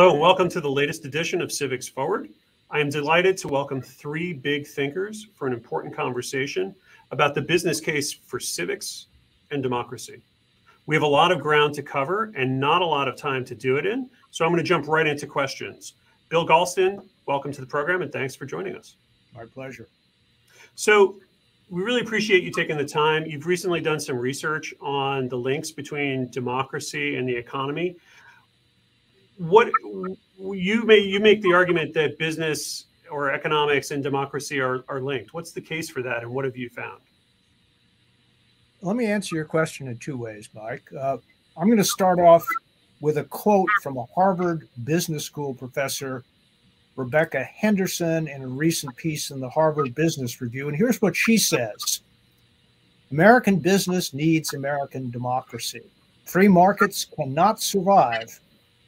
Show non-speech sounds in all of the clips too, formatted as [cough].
Hello, and welcome to the latest edition of Civics Forward. I am delighted to welcome three big thinkers for an important conversation about the business case for civics and democracy. We have a lot of ground to cover and not a lot of time to do it in, so I'm going to jump right into questions. Bill Galston, welcome to the program and thanks for joining us. My pleasure. So, we really appreciate you taking the time. You've recently done some research on the links between democracy and the economy what you may you make the argument that business or economics and democracy are, are linked. What's the case for that, and what have you found? Let me answer your question in two ways, Mike. Uh, I'm going to start off with a quote from a Harvard Business School professor, Rebecca Henderson, in a recent piece in the Harvard Business Review. And here's what she says American business needs American democracy. Free markets cannot survive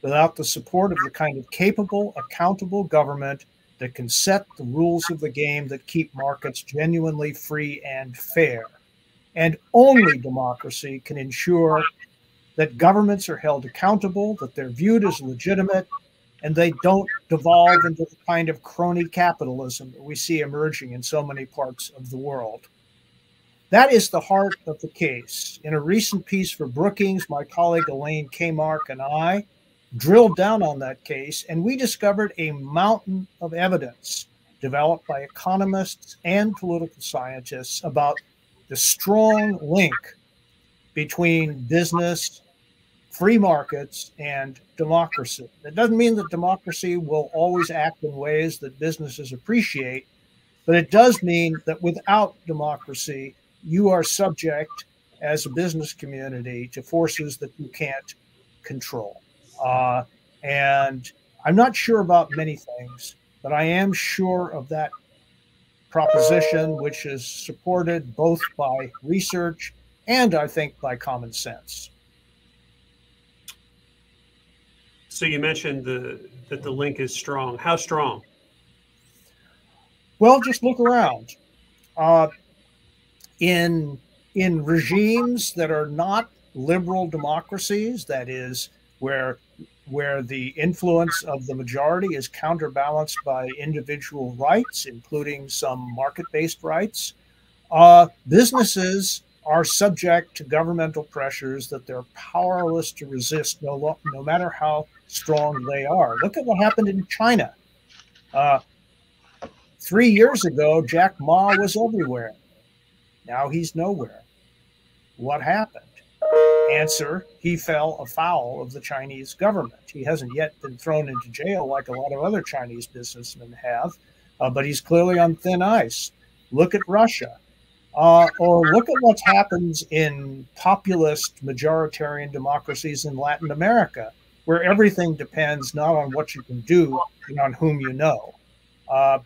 without the support of the kind of capable, accountable government that can set the rules of the game that keep markets genuinely free and fair. And only democracy can ensure that governments are held accountable, that they're viewed as legitimate, and they don't devolve into the kind of crony capitalism that we see emerging in so many parts of the world. That is the heart of the case. In a recent piece for Brookings, my colleague Elaine Kamarck and I drilled down on that case, and we discovered a mountain of evidence developed by economists and political scientists about the strong link between business, free markets, and democracy. That doesn't mean that democracy will always act in ways that businesses appreciate, but it does mean that without democracy, you are subject as a business community to forces that you can't control. Uh, and I'm not sure about many things, but I am sure of that proposition, which is supported both by research and I think by common sense. So you mentioned the, that the link is strong. How strong? Well, just look around. Uh, in in regimes that are not liberal democracies, that is, where where the influence of the majority is counterbalanced by individual rights, including some market-based rights. Uh, businesses are subject to governmental pressures that they're powerless to resist, no, no matter how strong they are. Look at what happened in China. Uh, three years ago, Jack Ma was everywhere. Now he's nowhere. What happened? Answer, he fell afoul of the Chinese government. He hasn't yet been thrown into jail like a lot of other Chinese businessmen have, uh, but he's clearly on thin ice. Look at Russia. Uh, or look at what happens in populist majoritarian democracies in Latin America, where everything depends not on what you can do, but on whom you know. Uh,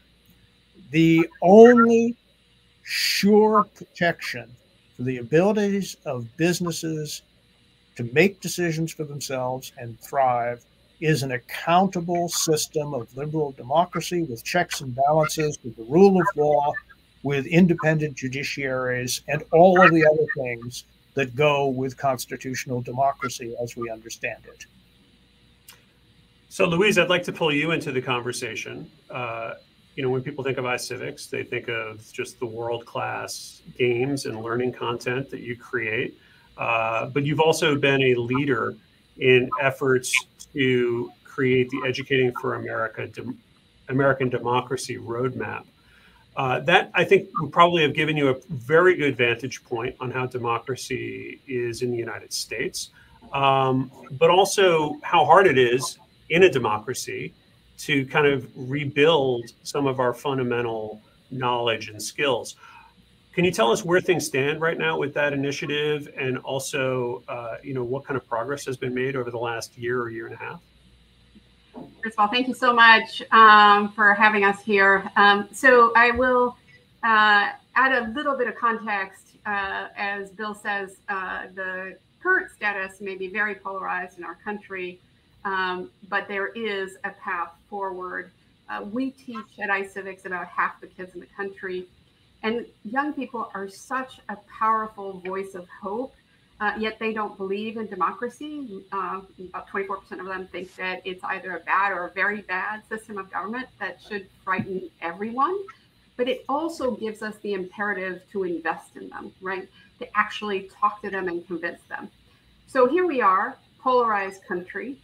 the only sure protection for the abilities of businesses to make decisions for themselves and thrive is an accountable system of liberal democracy with checks and balances, with the rule of law, with independent judiciaries, and all of the other things that go with constitutional democracy as we understand it. So, Louise, I'd like to pull you into the conversation. Uh, you know, when people think of iCivics, they think of just the world class games and learning content that you create. Uh, but you've also been a leader in efforts to create the Educating for America American Democracy Roadmap. Uh, that I think would probably have given you a very good vantage point on how democracy is in the United States, um, but also how hard it is in a democracy to kind of rebuild some of our fundamental knowledge and skills. Can you tell us where things stand right now with that initiative, and also, uh, you know, what kind of progress has been made over the last year or year and a half? First of all, thank you so much um, for having us here. Um, so I will uh, add a little bit of context. Uh, as Bill says, uh, the current status may be very polarized in our country, um, but there is a path forward. Uh, we teach at iCivics about half the kids in the country and young people are such a powerful voice of hope. uh, yet they don't believe in democracy. Uh, about 24% of them think that it's either a bad or a very bad system of government that should frighten everyone. But it also gives us the imperative to invest in them, right? To actually talk to them and convince them. So here we are, polarized country.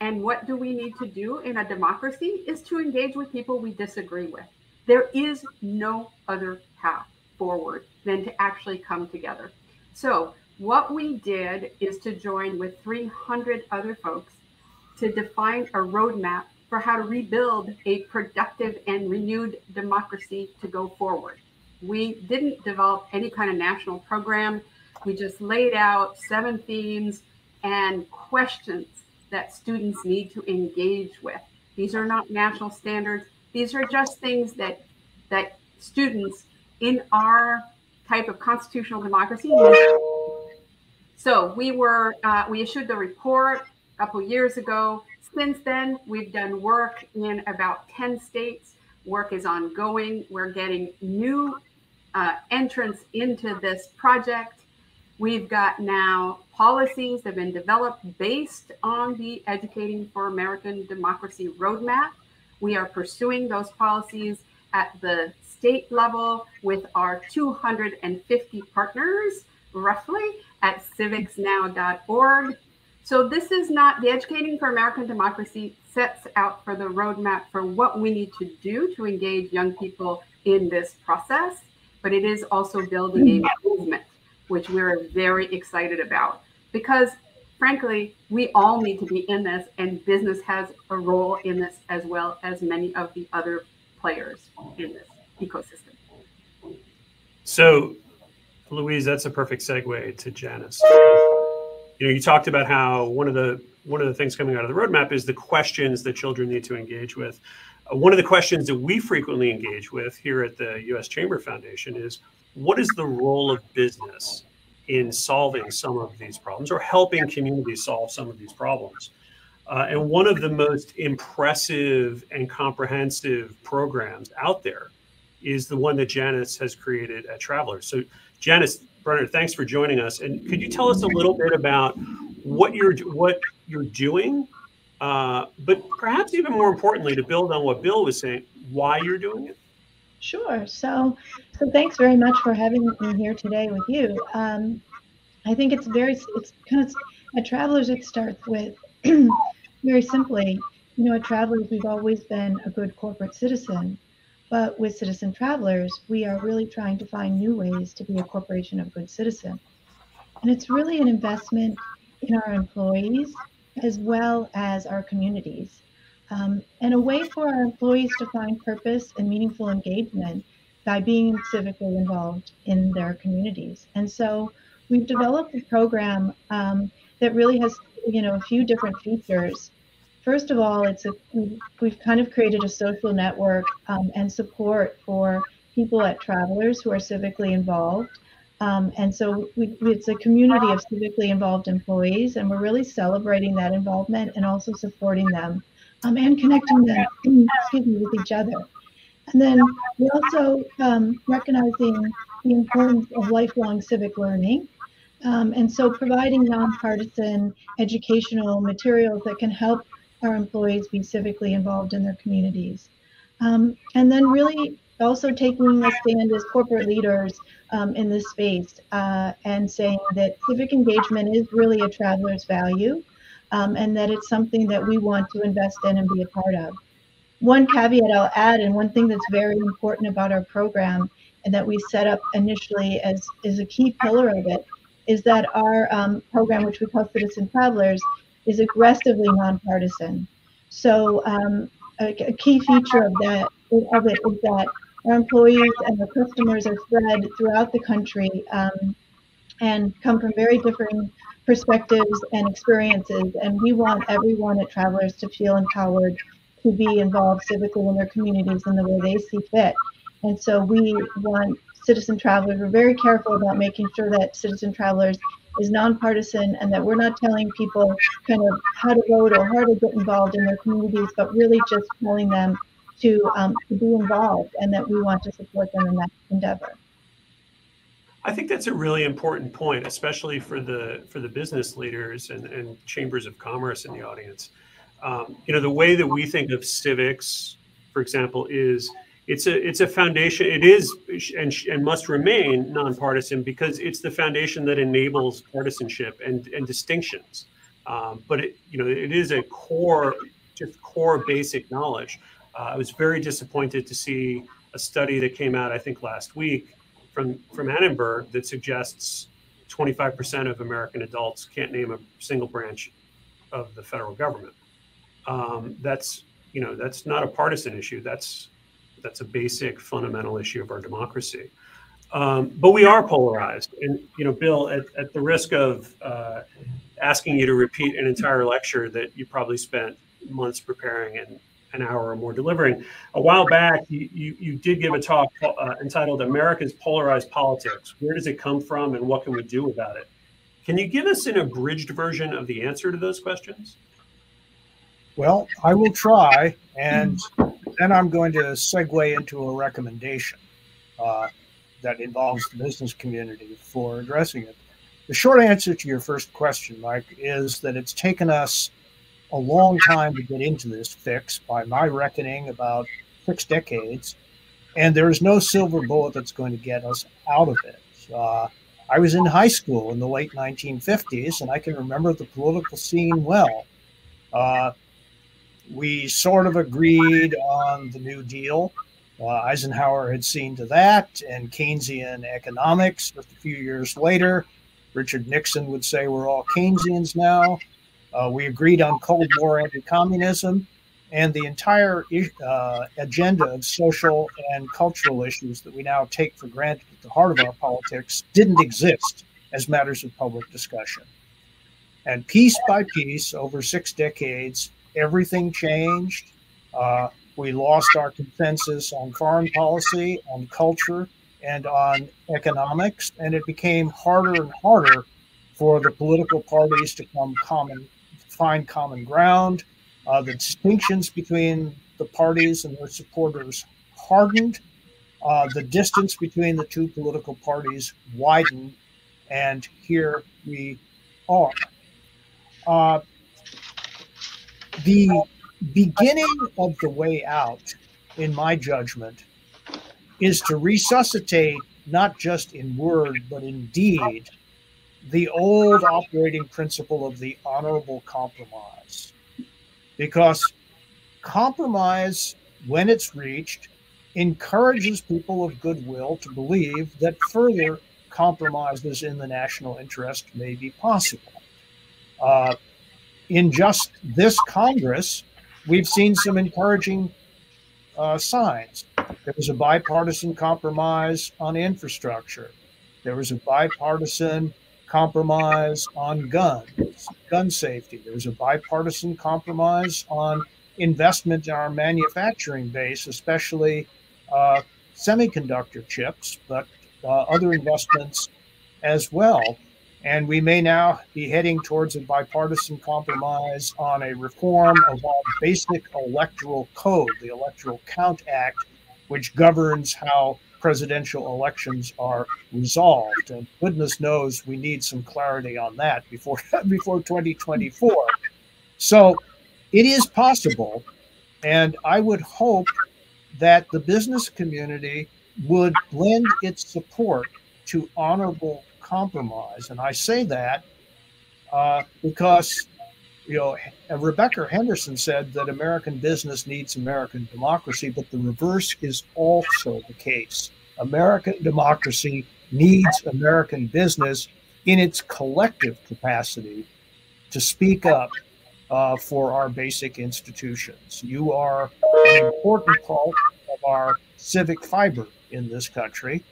And what do we need to do in a democracy is to engage with people we disagree with. There is no other path forward than to actually come together. So, what we did is to join with 300 other folks to define a roadmap for how to rebuild a productive and renewed democracy to go forward. We didn't develop any kind of national program. We just laid out seven themes and questions that students need to engage with. These are not national standards. These are just things that that students in our type of constitutional democracy. So we were uh, we issued the report a couple years ago. Since then, we've done work in about 10 states. Work is ongoing. We're getting new uh, entrants into this project. We've got now policies that have been developed based on the Educating for American Democracy roadmap. We are pursuing those policies at the state level with our 250 partners, roughly, at civicsnow.org. So, this is not the Educating for American Democracy sets out for the roadmap for what we need to do to engage young people in this process, but it is also building a movement, which we're very excited about because frankly, we all need to be in this, and business has a role in this as well as many of the other players in this ecosystem. So, Louise, that's a perfect segue to Janice. You know, you talked about how one of the one of the things coming out of the roadmap is the questions that children need to engage with. Uh, one of the questions that we frequently engage with here at the U.S. Chamber Foundation is, what is the role of business in solving some of these problems or helping communities solve some of these problems? Uh, and one of the most impressive and comprehensive programs out there is the one that Janice has created at Travelers. So, Janice Brunner, thanks for joining us. And could you tell us a little bit about what you're what you're doing, uh, but perhaps even more importantly, to build on what Bill was saying, why you're doing it? Sure. So, so thanks very much for having me here today with you. Um, I think it's very, it's kind of at Travelers. It starts with [clears throat] very simply, you know, at Travelers, we've always been a good corporate citizen. But with Citizen Travelers, we are really trying to find new ways to be a corporation of good citizen. And it's really an investment in our employees as well as our communities. Um, and a way for our employees to find purpose and meaningful engagement by being civically involved in their communities. And so we've developed a program um, that really has, you know, a few different features first of all, it's a we've kind of created a social network um, and support for people at Travelers who are civically involved. Um, and so we, it's a community of civically involved employees, and we're really celebrating that involvement and also supporting them um, and connecting them excuse me, with each other. And then we're also um, recognizing the importance of lifelong civic learning. Um, and so providing nonpartisan educational materials that can help our employees be civically involved in their communities. Um, and then really also taking a stand as corporate leaders um, in this space uh, and saying that civic engagement is really a traveler's value um, and that it's something that we want to invest in and be a part of. One caveat I'll add, and one thing that's very important about our program and that we set up initially as is a key pillar of it, is that our um, program, which we call Citizen Travelers, is aggressively nonpartisan. So um, a, a, key feature of that of it is that our employees and our customers are spread throughout the country um, and come from very different perspectives and experiences. And we want everyone at Travelers to feel empowered to be involved civically in their communities in the way they see fit. And so we want citizen travelers, we're very careful about making sure that citizen travelers is nonpartisan and that we're not telling people kind of how to vote or how to get involved in their communities, but really just telling them to, um, to be involved and that we want to support them in that endeavor. I think that's a really important point, especially for the for the business leaders and, and chambers of commerce in the audience. Um, you know, the way that we think of civics, for example, is it's a it's a foundation. It is and and must remain nonpartisan because it's the foundation that enables partisanship and and distinctions. Um, but it you know it is a core just core basic knowledge. Uh, I was very disappointed to see a study that came out I think last week from from Annenberg that suggests 25% of American adults can't name a single branch of the federal government. Um, that's you know that's not a partisan issue. That's that's a basic fundamental issue of our democracy. Um, but we are polarized, and you know, Bill, at, at the risk of uh, asking you to repeat an entire lecture that you probably spent months preparing and an hour or more delivering. A while back, you, you, you did give a talk uh, entitled America's Polarized Politics. Where does it come from and what can we do about it? Can you give us an abridged version of the answer to those questions? Well, I will try, and then I'm going to segue into a recommendation uh, that involves the business community for addressing it. The short answer to your first question, Mike, is that it's taken us a long time to get into this fix, by my reckoning, about six decades. And there is no silver bullet that's going to get us out of it. Uh, I was in high school in the late 1950s, and I can remember the political scene well. Uh, we sort of agreed on the New Deal. Uh, Eisenhower had seen to that, and Keynesian economics. Just a few years later, Richard Nixon would say we're all Keynesians now. Uh, we agreed on Cold War anti-communism, and the entire uh, agenda of social and cultural issues that we now take for granted at the heart of our politics didn't exist as matters of public discussion. And piece by piece, over six decades, everything changed. Uh, we lost our consensus on foreign policy, on culture, and on economics, and it became harder and harder for the political parties to come common find common ground. Uh, the distinctions between the parties and their supporters hardened. Uh, the distance between the two political parties widened. And here we are. Uh, the beginning of the way out, in my judgment, is to resuscitate not just in word, but in deed the old operating principle of the honorable compromise. Because compromise, when it's reached, encourages people of goodwill to believe that further compromises in the national interest may be possible. Uh, in just this Congress, we've seen some encouraging uh, signs. There was a bipartisan compromise on infrastructure. There was a bipartisan compromise on guns, gun safety. There was a bipartisan compromise on investment in our manufacturing base, especially uh, semiconductor chips, but uh, other investments as well. And we may now be heading towards a bipartisan compromise on a reform of our basic electoral code, the Electoral Count Act, which governs how presidential elections are resolved. And goodness knows we need some clarity on that before [laughs] before 2024. So it is possible, and I would hope that the business community would lend its support to honorable compromise. And I say that uh, because you know, Rebecca Henderson said that American business needs American democracy, but the reverse is also the case. American democracy needs American business in its collective capacity to speak up uh, for our basic institutions. You are an important part of our civic fiber in this country,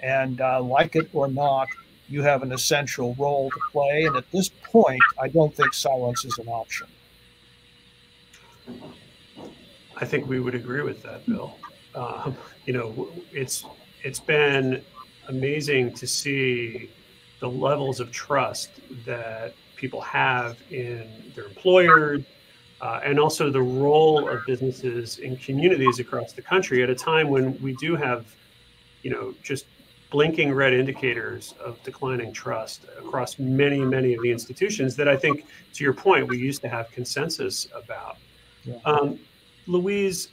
and uh, like it or not, you have an essential role to play. And at this point, I don't think silence is an option. I think we would agree with that, Bill. Um, you know, it's it's been amazing to see the levels of trust that people have in their employers uh, and also the role of businesses in communities across the country at a time when we do have, you know, just blinking red indicators of declining trust across many, many of the institutions that I think, to your point, we used to have consensus about. Yeah. Um, Louise,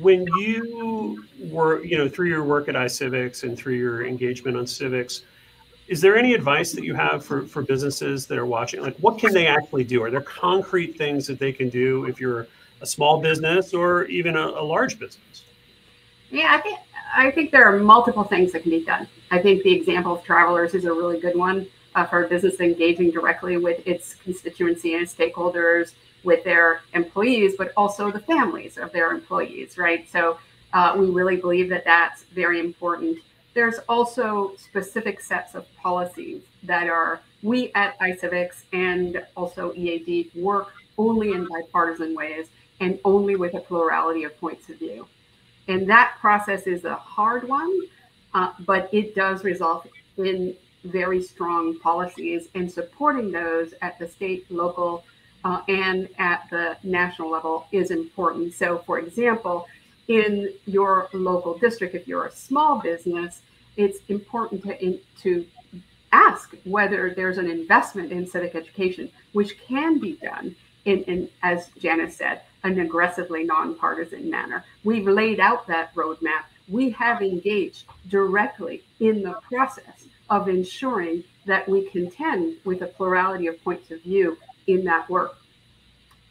when you were, you know, through your work at iCivics and through your engagement on civics, is there any advice that you have for, for businesses that are watching? Like, what can they actually do? Are there concrete things that they can do if you're a small business or even a, a large business? Yeah, I think I think there are multiple things that can be done. I think the example of travelers is a really good one uh, for a business engaging directly with its constituency and stakeholders, with their employees, but also the families of their employees, right? So uh, we really believe that that's very important. There's also specific sets of policies that are, we at iCivics and also EAD work only in bipartisan ways and only with a plurality of points of view. And that process is a hard one, uh, but it does result in very strong policies and supporting those at the state, local, uh, and at the national level is important. So, for example, in your local district, if you're a small business, it's important to, in, to ask whether there's an investment in civic education, which can be done in, in as Janice said, an aggressively nonpartisan manner. We've laid out that roadmap. We have engaged directly in the process of ensuring that we contend with a plurality of points of view in that work.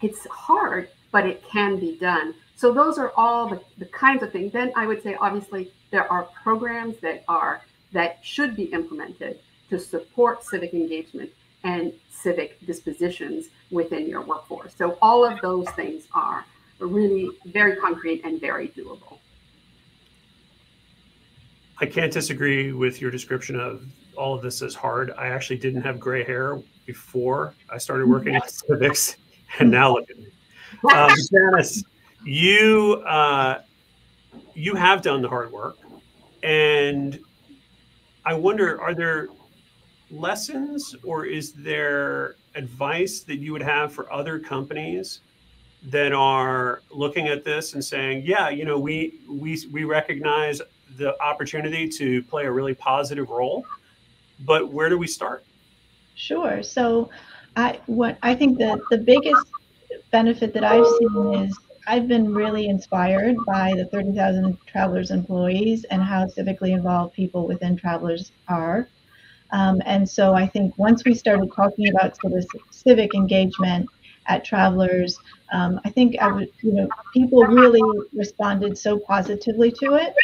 It's hard, but it can be done. So those are all the, the kinds of things. Then I would say, obviously, there are programs that are that should be implemented to support civic engagement and civic dispositions within your workforce. So all of those things are really very concrete and very doable. I can't disagree with your description of all of this as hard. I actually didn't have gray hair before I started working at civics, and now look at me. Um, [laughs] Janice, you uh, you have done the hard work, and I wonder: are there lessons or is there advice that you would have for other companies that are looking at this and saying yeah you know we we we recognize the opportunity to play a really positive role but where do we start? Sure. So i what i think that the biggest benefit that i've seen is i've been really inspired by the 30000 travelers employees and how civically involved people within travelers are um, and so I think once we started talking about sort of civic engagement at Travelers, um, I think I would, you know, people really responded so positively to it.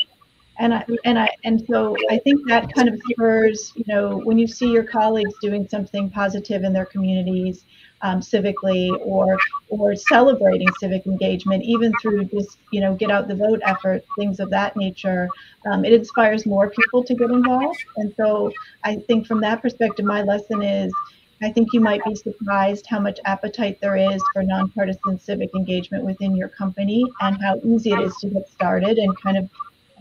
And I, and I, and so I think that kind of spurs, you know, when you see your colleagues doing something positive in their communities, um, civically or or celebrating civic engagement, even through just you know get out the vote effort, things of that nature. Um, it inspires more people to get involved, and so I think from that perspective, my lesson is. I think you might be surprised how much appetite there is for nonpartisan civic engagement within your company and how easy it is to get started and kind of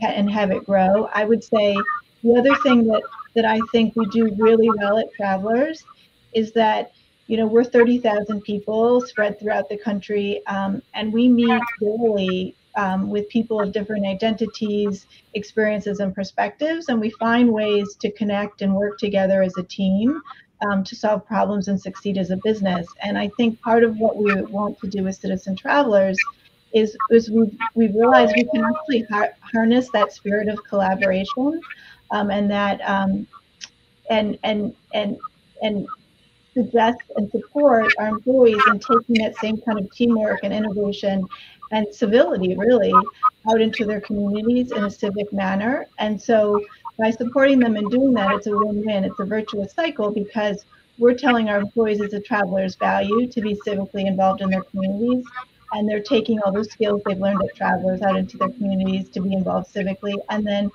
and have it grow. I would say the other thing that that I think we do really well at Travelers is that you know, we're 30,000 people spread throughout the country, um, and we meet daily um, with people of different identities, experiences, and perspectives, and we find ways to connect and work together as a team um, to solve problems and succeed as a business. And I think part of what we want to do as citizen travelers is, is we've, we've realized we can actually har- harness that spirit of collaboration um, and that um, and and and and suggest and support our employees in taking that same kind of teamwork and innovation and civility really out into their communities in a civic manner. And so by supporting them and doing that, it's a win-win. It's a virtuous cycle because we're telling our employees as a traveler's value to be civically involved in their communities. And they're taking all those skills they've learned at travelers out into their communities to be involved civically. And then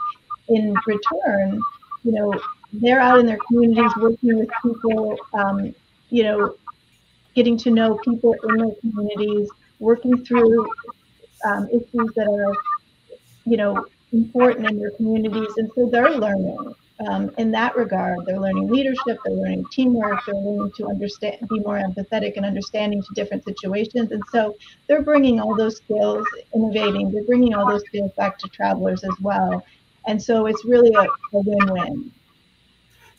in return, you know, they're out in their communities working with people, um, you know, getting to know people in their communities, working through um, issues that are, you know, important in their communities. And so they're learning um, in that regard. They're learning leadership, they're learning teamwork, they're learning to understand, be more empathetic and understanding to different situations. And so they're bringing all those skills, innovating, they're bringing all those skills back to travelers as well And so it's really a, a win-win.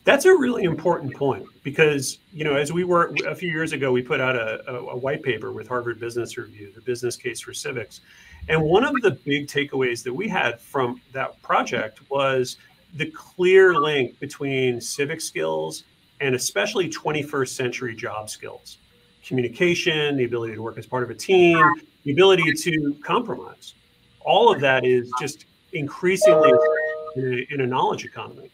That's a really important point because, you know, as we were a few years ago, we put out a, a, a, white paper with Harvard Business Review, the business case for civics. And one of the big takeaways that we had from that project was the clear link between civic skills and especially 21st century job skills communication, the ability to work as part of a team, the ability to compromise. All of that is just increasingly in a, in a knowledge economy.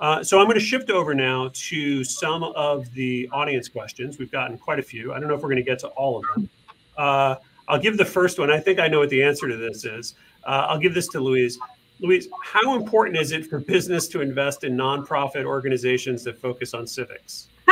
Uh, so I'm going to shift over now to some of the audience questions. We've gotten quite a few. I don't know if we're going to get to all of them. Uh, I'll give the first one. I think I know what the answer to this is. Uh, I'll give this to Louise. Louise, how important is it for business to invest in nonprofit organizations that focus on civics? [laughs]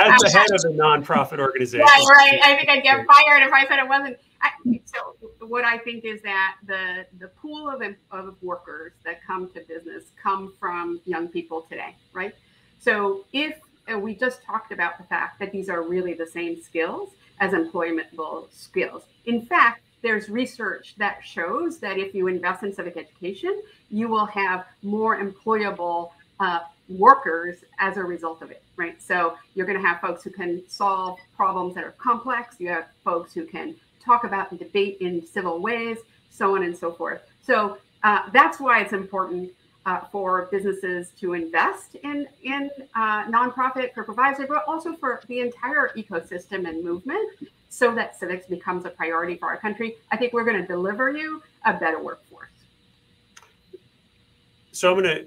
As the head of a nonprofit organization. Right, right. I think I'd get fired if I said it wasn't. I, so what I think is that the the pool of, of workers that come to business come from young people today, right? So if we just talked about the fact that these are really the same skills as employmentable skills. In fact, there's research that shows that if you invest in civic education, you will have more employable uh, workers as a result of it, right? So you're going to have folks who can solve problems that are complex. You have folks who can talk about and debate in civil ways, so on and so forth. So uh, that's why it's important uh, for businesses to invest in in uh, nonprofit for providers, but also for the entire ecosystem and movement, so that civics becomes a priority for our country. I think we're going to deliver you a better workforce. So I'm going to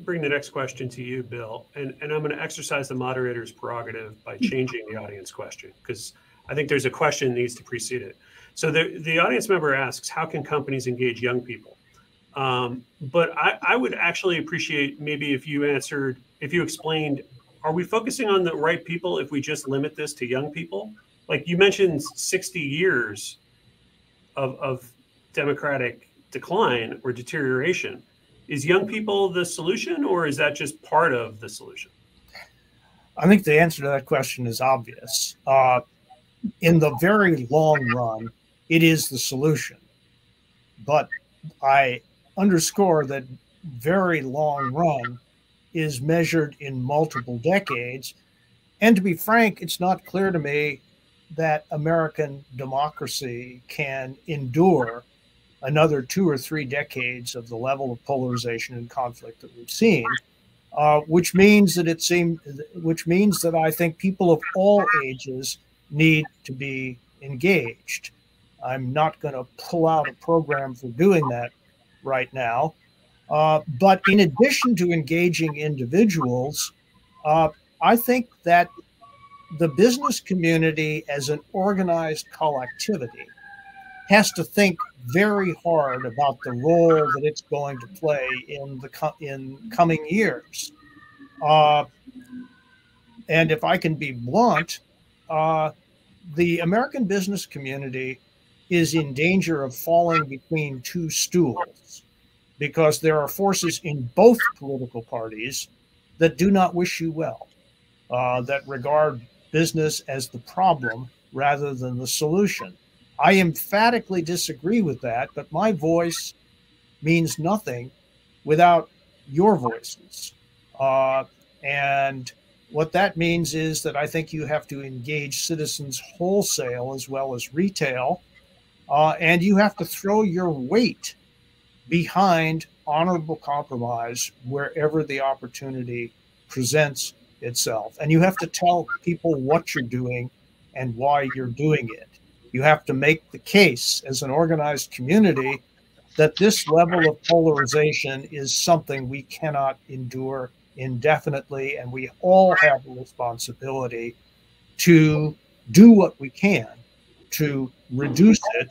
bring the next question to you, Bill, and, and I'm going to exercise the moderator's prerogative by changing the audience question because I think there's a question that needs to precede it. So the, the audience member asks, how can companies engage young people? Um, but I, I would actually appreciate maybe if you answered, if you explained, are we focusing on the right people if we just limit this to young people? Like you mentioned 60 years of, of democratic decline or deterioration. Is young people the solution or is that just part of the solution? I think the answer to that question is obvious. Uh, in the very long run, it is the solution. But I underscore that very long run is measured in multiple decades. And to be frank, it's not clear to me that American democracy can endure another two or three decades of the level of polarization and conflict that we've seen. Uh, which means that it seems, which means that I think people of all ages need to be engaged. I'm not going to pull out a program for doing that right now. Uh, but in addition to engaging individuals, uh, I think that the business community as an organized collectivity has to think very hard about the role that it's going to play in the co- in coming years. Uh, and if I can be blunt, uh, the American business community is in danger of falling between two stools because there are forces in both political parties that do not wish you well, uh, that regard business as the problem rather than the solution. I emphatically disagree with that, but my voice means nothing without your voices. Uh, and what that means is that I think you have to engage citizens wholesale as well as retail, uh, and you have to throw your weight behind honorable compromise wherever the opportunity presents itself. And you have to tell people what you're doing and why you're doing it. You have to make the case as an organized community that this level of polarization is something we cannot endure indefinitely, and we all have a responsibility to do what we can to reduce it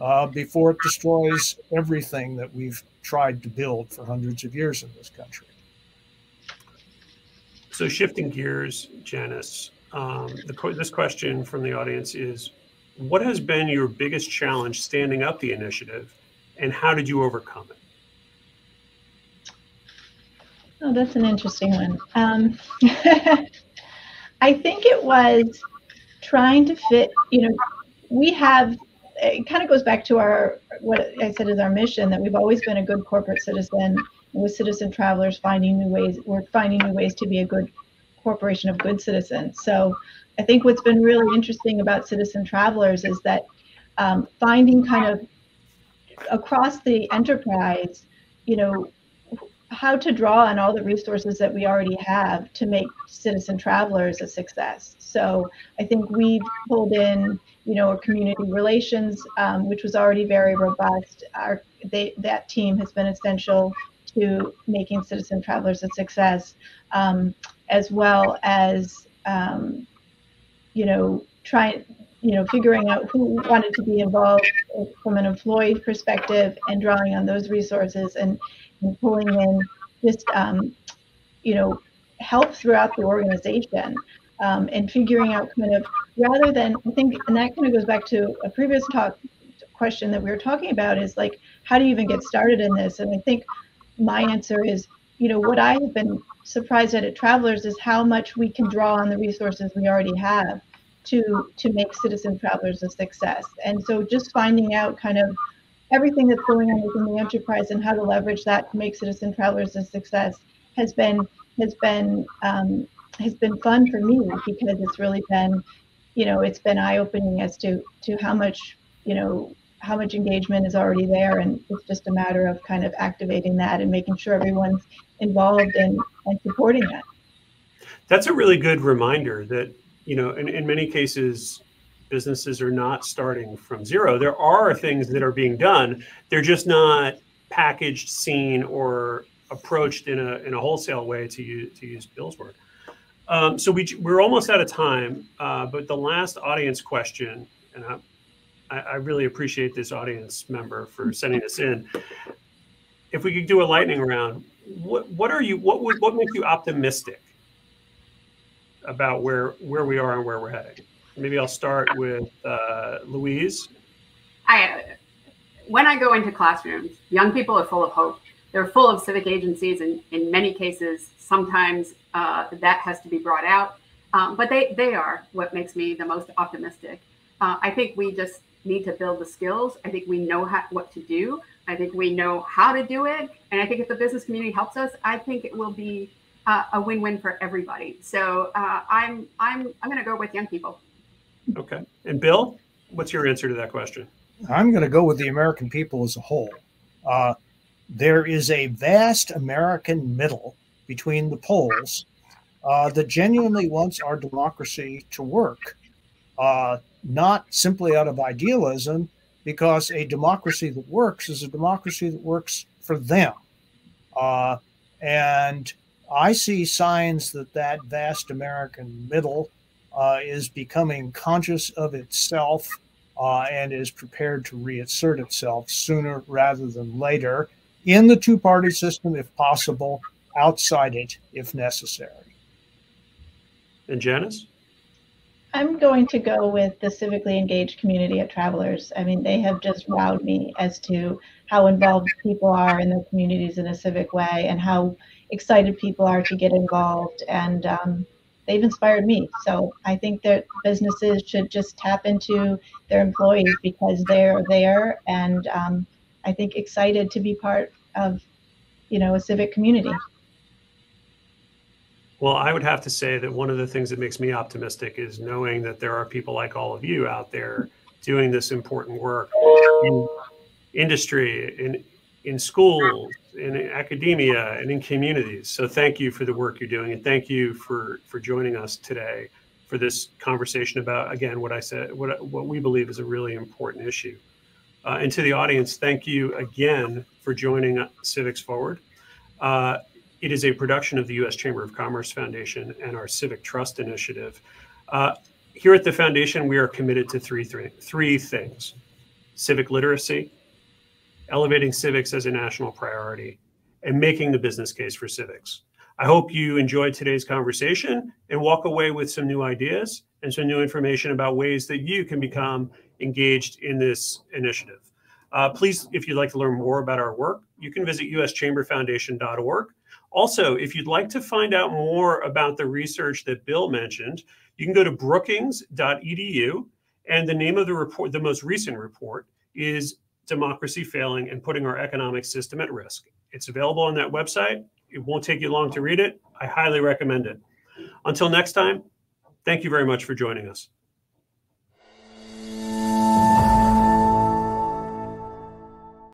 uh, before it destroys everything that we've tried to build for hundreds of years in this country. So, shifting gears, Janice, um, the, this question from the audience is What has been your biggest challenge standing up the initiative, and how did you overcome it? Oh, that's an interesting one. Um, [laughs] I think it was trying to fit, you know, we have, it kind of goes back to our what I said is our mission that we've always been a good corporate citizen. With citizen travelers finding new ways, we're finding new ways to be a good corporation of good citizens. So I think what's been really interesting about citizen travelers is that um, finding kind of across the enterprise, you know, how to draw on all the resources that we already have to make citizen travelers a success. So I think we've pulled in, you know, community relations, um, which was already very robust. Our they, that team has been essential to making citizen travelers a success, um, as well as, um, you know, trying, you know, figuring out who wanted to be involved from an employee perspective and drawing on those resources and and pulling in just um, you know help throughout the organization um, and figuring out kind of rather than I think and that kind of goes back to a previous talk question that we were talking about is like how do you even get started in this? And I think my answer is you know what I have been surprised at at Travelers is how much we can draw on the resources we already have to to make citizen travelers a success. And so just finding out kind of everything that's going on within the enterprise and how to leverage that to make citizen travelers a success has been has been um, has been fun for me because it's really been you know it's been eye opening as to to how much you know how much engagement is already there. And it's just a matter of kind of activating that and making sure everyone's involved and, and supporting that. That's a really good reminder that you know in, in many cases businesses are not starting from zero. There are things that are being done. They're just not packaged, seen, or approached in a in a wholesale way to use to use Bill's word. Um, so we we're almost out of time, uh, but the last audience question, and I, I really appreciate this audience member for sending this in. If we could do a lightning round, what what are you what would what makes you optimistic about where where we are and where we're heading? Maybe I'll start with uh, Louise. I, when I go into classrooms, young people are full of hope. They're full of civic agencies, and in many cases, sometimes uh, that has to be brought out. Um, but they they are what makes me the most optimistic. Uh, I think we just need to build the skills. I think we know how, what to do. I think we know how to do it, and I think if the business community helps us, I think it will be uh, a win-win for everybody. So uh, I'm I'm I'm going to go with young people. Okay. And Bill, what's your answer to that question? I'm going to go with the American people as a whole. Uh, there is a vast American middle between the poles uh, that genuinely wants our democracy to work, uh, not simply out of idealism, because a democracy that works is a democracy that works for them. Uh, and I see signs that that vast American middle uh, is becoming conscious of itself uh, and is prepared to reassert itself sooner rather than later in the two party system, if possible, outside it, if necessary. And Janice? I'm going to go with the civically engaged community at Travelers. I mean, they have just wowed me as to how involved people are in their communities in a civic way and how excited people are to get involved. And um, they've inspired me. So I think that businesses should just tap into their employees because they're there and um, I think excited to be part of, you know, a civic community. Well, I would have to say that one of the things that makes me optimistic is knowing that there are people like all of you out there doing this important work in industry, in in schools, in academia, and in communities. So thank you for the work you're doing, and thank you for for joining us today for this conversation about again what I said, what what we believe is a really important issue. Uh, and to the audience, thank you again for joining Civics Forward. Uh, it is a production of the U.S. Chamber of Commerce Foundation and our Civic Trust Initiative. Uh, here at the foundation, we are committed to three, three, three things civic literacy, elevating civics as a national priority, and making the business case for civics. I hope you enjoyed today's conversation and walk away with some new ideas and some new information about ways that you can become engaged in this initiative. Uh, please, if you'd like to learn more about our work, you can visit uschamberfoundation.org. Also, if you'd like to find out more about the research that Bill mentioned, you can go to brookings.edu, and the name of the report, the most recent report, is democracy failing and putting our economic system at risk. It's available on that website. It won't take you long to read it. I highly recommend it. Until next time, thank you very much for joining us.